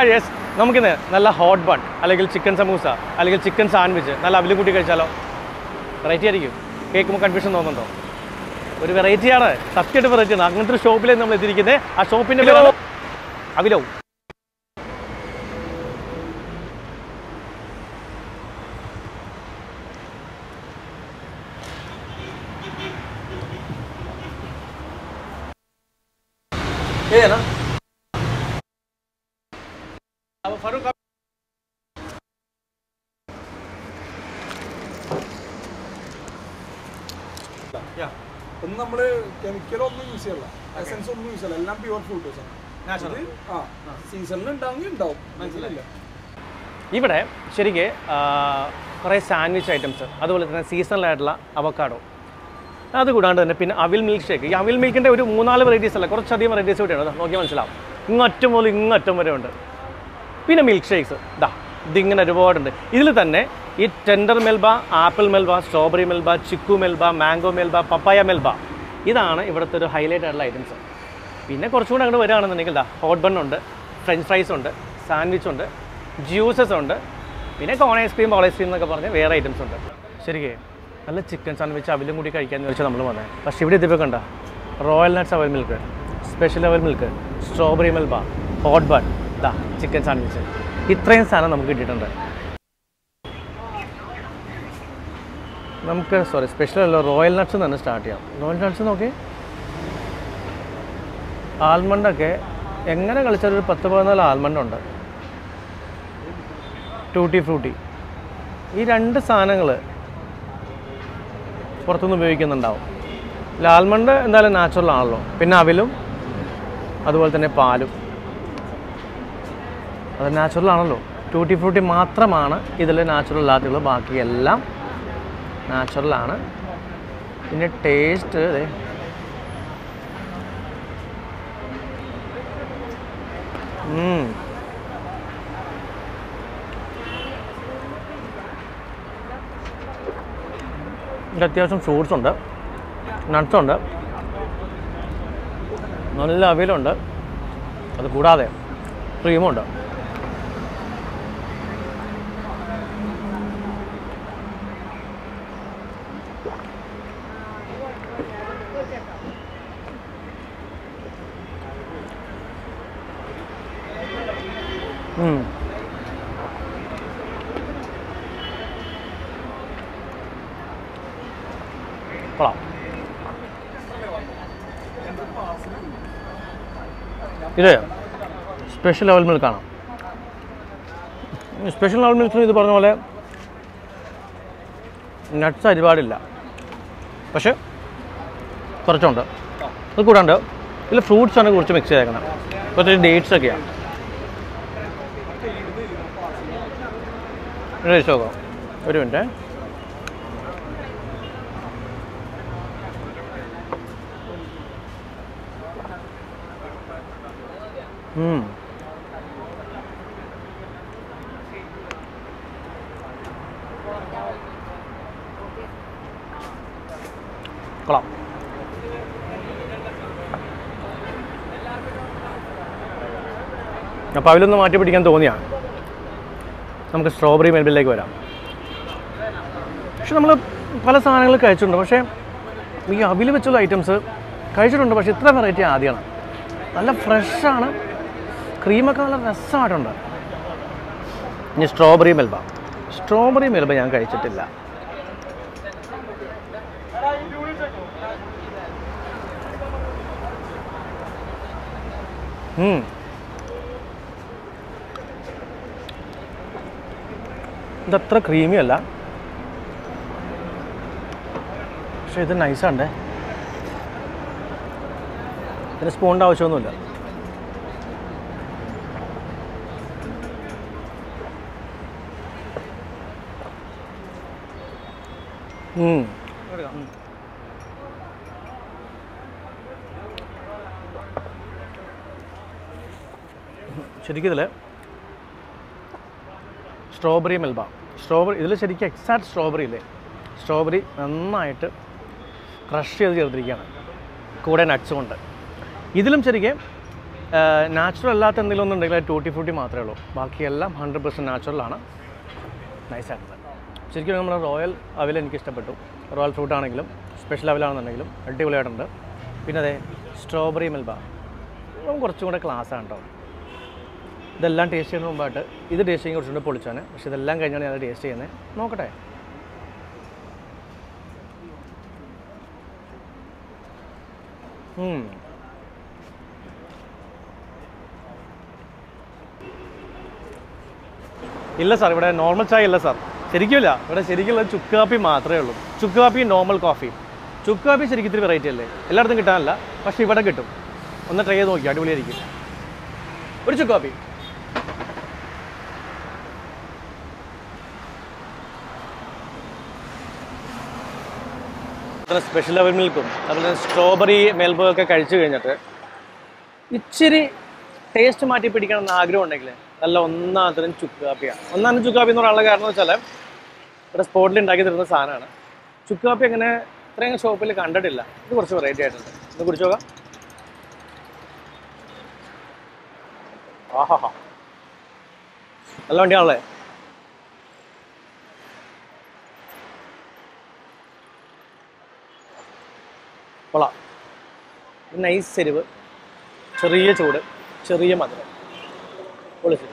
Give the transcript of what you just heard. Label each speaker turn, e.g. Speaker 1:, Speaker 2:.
Speaker 1: Hi yes നമുക്കിന്ന് നല്ല hot bun അല്ലെങ്കിൽ ചിക്കൻ സമൂസ അല്ലെങ്കിൽ ചിക്കൻ സാൻഡ്വിച്ച് നല്ല അവിൽ കൂട്ടി കഴിച്ചാലോ? വെറൈറ്റി ആയിരിക്കും. കേൾക്കുമ്പോൾ കൺഫ്യൂഷൻ തോന്നുന്നുണ്ടോ? ഒരു വെറൈറ്റിയാണ് സത്യമായിട്ട് വെറൈറ്റി ആണ്. അങ്ങനത്തെ ഒരു ഷോപ്പിലേക്ക് നമ്മൾ എത്തിയിരിക്കുന്നത് ആ ഷോപ്പിന്റെ പേരാണ്? അവിലോ? ഏതാണ്?
Speaker 2: ഒന്നും നമ്മൾ കെമിക്കൽ ഒന്നും യൂസ് ചെയ്യല്ല. എസൻസ് ഒന്നും യൂസ് ചെയ്യല്ല. എല്ലാം പ്യുവർ ഫ്രൂട്ട് ആണ്. ആ സീസണിൽ ഉണ്ടാവുമെങ്കിൽ ഉണ്ടാവും. മനസ്സിലായില്ല
Speaker 1: ഇവിടെ ശരിക്ക് കുറേ സാൻഡ്വിച്ച് ഐറ്റംസ് അതുപോലെ തന്നെ സീസണലായിട്ടുള്ള അവക്കാഡോ അത് കൂടാണ്ട് തന്നെ പിന്നെ അവിൽ മിൽക്ക് ഷേക്ക് ഈ അവിൽ മിൽക്കിന്റെ ഒരു മൂന്നാൽ വെറൈറ്റീസ് അല്ല കുറച്ചധികം വെറൈറ്റീസ് കൂടിയാണ് അത് നോക്കിയാൽ മനസ്സിലാവും. ഇങ്ങറ്റം മുതൽ ഇങ്ങറ്റം വരെ ഉണ്ട് പിന്നെ മിൽക്ക് ഷേക്സ് ഇതാ ഇതിങ്ങനെ ഒരുപാടുണ്ട്. ഇതിൽ തന്നെ ഈ tender melba apple melba strawberry melba chikoo melba mango melba papaya melba ഇതാണ് ഇവിടുത്തെ ഒരു ഹൈലൈറ്റ് ആയിട്ടുള്ള ഐറ്റംസ് പിന്നെ കുറച്ചുകൂടെ അങ്ങോട്ട് വരികയാണെന്നുണ്ടെങ്കിൽ ഇതാ ഹോട്ട് ബൺ ഉണ്ട് ഫ്രഞ്ച് ഫ്രൈസ് ഉണ്ട് സാൻഡ്വിച്ച് ഉണ്ട് ജ്യൂസസ് ഉണ്ട് പിന്നെ കോൺ ഐസ്ക്രീം ബോൾ ഐസ്ക്രീം എന്നൊക്കെ പറഞ്ഞ് വേറെ ഐറ്റംസ് ഉണ്ട്. ശരിക്കേ നല്ല ചിക്കൻ സാൻഡ്വിച്ച് അവിലും കൂടി കഴിക്കാമെന്ന് വെച്ചാൽ നമ്മൾ വന്നത് പക്ഷേ ഇവിടെ ഇതിപ്പോൾ കണ്ട റോയൽ നട്ട്സ് അവൽ മിൽക്ക് സ്പെഷ്യൽ അവൽ milk strawberry melba hot bun ഇതാ ചിക്കൻ സാൻഡ്വിച്ച് ഇത്രയും സാധനം നമുക്ക് കിട്ടിയിട്ടുണ്ട്. നമുക്ക് സോറി സ്പെഷ്യൽ അല്ല റോയൽ നട്ട്സ് തന്നെ സ്റ്റാർട്ട് ചെയ്യാം. റോയൽ നട്ട്സ് നോക്കി. ആൽമണ്ടൊക്കെ എങ്ങനെ കളിച്ചാലും ഒരു പത്ത് പതിനാല് ആൽമണ്ട് ഉണ്ട്. ടൂട്ടി ഫ്രൂട്ടി ഈ രണ്ട് സാധനങ്ങൾ പുറത്തുനിന്ന് ഉപയോഗിക്കുന്നുണ്ടാവും. ആൽമണ്ട് എന്തായാലും നാച്ചുറൽ ആണല്ലോ. പിന്നെ അവിലും അതുപോലെ തന്നെ പാലും. അത് നാച്ചുറൽ ആണല്ലോ. ടൂട്ടി ഫ്രൂട്ടി മാത്രമാണ് ഇതിൽ നാച്ചുറൽ അല്ലാത്തുള്ളൂ ബാക്കിയെല്ലാം നാച്ചുറൽ ആണ് പിന്നെ ടേസ്റ്റ്. ഇതിൽ അത്യാവശ്യം ഫ്രൂട്ട്സ് ഉണ്ട്. നട്ട്സ് ഉണ്ട്. നല്ല അവിയലുണ്ട്. അത് കൂടാതെ ക്രീമുണ്ട് കൊള്ളാം. സ്പെഷ്യൽ ലെവൽ മിൽക്കാണ് സ്പെഷ്യൽ ലെവൽ മിൽക്കിന് ഇത് പറഞ്ഞ പോലെ നട്ട്സ് ഒരുപാടില്ല പക്ഷെ കുറച്ചുണ്ട്. അത് കൂടാണ്ട് ഇതിൽ ഫ്രൂട്ട്സ് ആണ് കുറച്ച് മിക്സ് ചെയ്തേക്കുന്നത് കുറച്ച് ഡേറ്റ്സ് ഒക്കെയാണ് കഴിച്ചു നോക്കാം. ഒരു മിനിറ്റ്. കൊള്ളാം. അപ്പോൾ മാറ്റി പിടിക്കാൻ തോന്നിയാണ് നമുക്ക് സ്ട്രോബെറി മെൽബിലേക്ക് വരാം. പക്ഷെ നമ്മൾ പല സാധനങ്ങൾ കഴിച്ചിട്ടുണ്ട്. പക്ഷേ ഈ അവിൽ വെച്ചുള്ള ഐറ്റംസ് കഴിച്ചിട്ടുണ്ട്. പക്ഷേ ഇത്ര വെറൈറ്റി ആദ്യമാണ്. നല്ല ഫ്രഷാണ് ക്രീമൊക്കെ നല്ല രസമായിട്ടുണ്ട്. ഇനി സ്ട്രോബെറി മെൽബ സ്ട്രോബെറി മെൽബ ഞാൻ കഴിച്ചിട്ടില്ല. ഉം. ഇതത്ര ക്രീമി അല്ല. പക്ഷെ ഇത് നൈസാണ്ടേ ഇതിന് സ്പൂണിന്റെ ആവശ്യമൊന്നുമില്ല. ശരിക്കും ഇതിൽ സ്ട്രോബെറി മെൽബ സ്ട്രോബെറി ഇതിൽ ശരിക്കും എക്സാക്ട് സ്ട്രോബെറി ഇല്ലേ? സ്ട്രോബെറി നന്നായിട്ട് ക്രഷ് ചെയ്ത് ചേർത്തിരിക്കുകയാണ്. കൂടെ നട്ട്സും ഉണ്ട്. ഇതിലും ശരിക്കും നാച്ചുറൽ അല്ലാത്ത എന്തെങ്കിലും ഒന്നും ഉണ്ടെങ്കിൽ ടൂട്ടി ഫ്രൂട്ടി മാത്രമേ ഉള്ളൂ. ബാക്കിയെല്ലാം ഹൺഡ്രഡ് പെർസെന്റ് നാച്ചുറലാണ് നൈസായിട്ടുണ്ട് ശരിക്കും നമ്മുടെ റോയൽ അവിൽ എനിക്ക് ഇഷ്ടപ്പെട്ടു. റോയൽ ഫ്രൂട്ട് ആണെങ്കിലും സ്പെഷ്യൽ അവിലാണെന്നുണ്ടെങ്കിലും അടിപൊളിയായിട്ടുണ്ട്. പിന്നെ അതെ സ്ട്രോബെറി മെൽബ കുറച്ചും കൂടെ ക്ലാസ് ആണ് കേട്ടോ ഇതെല്ലാം ടേസ്റ്റ് ചെയ്യുന്ന മുമ്പായിട്ട് ഇത് ടേസ്റ്റ് ചെയ്യാൻ കുറച്ചുകൊണ്ട് പൊളിച്ചാണ്. പക്ഷെ ഇതെല്ലാം കഴിഞ്ഞാണ് ഞാൻ ടേസ്റ്റ് ചെയ്യുന്നത് നോക്കട്ടെ. ഇല്ല സാർ ഇവിടെ നോർമൽ ചായ ഇല്ല സാർ. ശരിക്കുമില്ല. ഇവിടെ ശരിക്കുള്ള ചുക്ക് കാപ്പി മാത്രമേ ഉള്ളൂ. ചുക്ക് കാപ്പി നോർമൽ കോഫി ചുക്ക് കാപ്പി ശരിക്കും ഇത്തിരി വെറൈറ്റി അല്ലേ? എല്ലായിടത്തും കിട്ടാനല്ല പക്ഷെ ഇവിടെ കിട്ടും. ഒന്ന് ട്രൈ ചെയ്ത് നോക്കി അടിപൊളിയായിരിക്കും. ഒരു ചുക്ക് കാപ്പി. സ്പെഷ്യൽ ലെവൽ മിൽക്കും അതുപോലെ സ്ട്രോബെറി മെൽബോ ഒക്കെ കഴിച്ചു കഴിഞ്ഞിട്ട് ഇച്ചിരി ടേസ്റ്റ് മാറ്റി പിടിക്കണം എന്ന് ആഗ്രഹം ഉണ്ടെങ്കിൽ നല്ല ഒന്നാമത്തരം ചുക്ക് കാപ്പിയാണ്. കാപ്പി എന്ന് പറയാനുള്ള കാരണം വെച്ചാൽ ഇവിടെ സ്പോട്ടിൽ ഉണ്ടാക്കി തരുന്ന സാധനമാണ്. ചുക്ക് കാപ്പി അങ്ങനെ ഇത്രയും ഷോപ്പിൽ കണ്ടിട്ടില്ല. ഇത് കുറച്ച് വെറൈറ്റി ആയിട്ടുണ്ട്. ഇത് കുടിച്ചു നോക്കാം. ആഹാ നല്ല വണ്ടിയാണല്ലേ? കൊള്ളാം നൈസ് എരിവ് ചെറിയ ചൂട് ചെറിയ മധുരം. പൊളിച്ചു